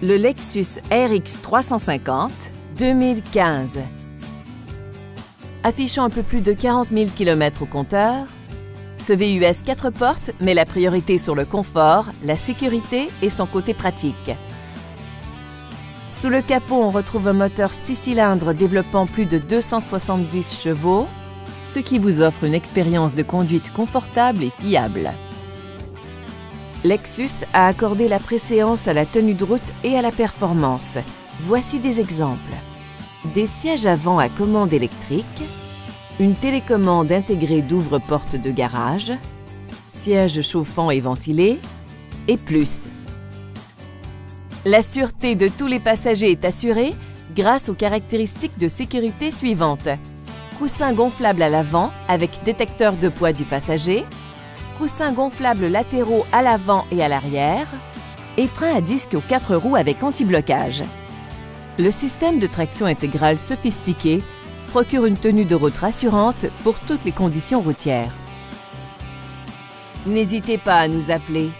le Lexus RX 350 2015. Affichant un peu plus de 40 000 km au compteur, ce VUS 4 portes met la priorité sur le confort, la sécurité et son côté pratique. Sous le capot, on retrouve un moteur 6 cylindres développant plus de 270 chevaux, ce qui vous offre une expérience de conduite confortable et fiable. Lexus a accordé la préséance à la tenue de route et à la performance. Voici des exemples. Des sièges avant à commande électrique, une télécommande intégrée d'ouvre-porte de garage, sièges chauffants et ventilés, et plus. La sûreté de tous les passagers est assurée grâce aux caractéristiques de sécurité suivantes. Coussin gonflable à l'avant avec détecteur de poids du passager, coussins gonflables latéraux à l'avant et à l'arrière, et frein à disque aux quatre roues avec anti-blocage. Le système de traction intégrale sophistiqué procure une tenue de route rassurante pour toutes les conditions routières. N'hésitez pas à nous appeler